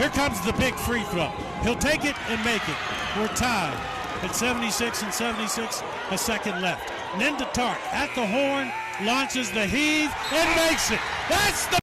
Here comes the big free throw. He'll take it and make it. We're tied at 76 and 76, a second left. Nendah Tarke at the horn, launches the heave, and makes it. That's the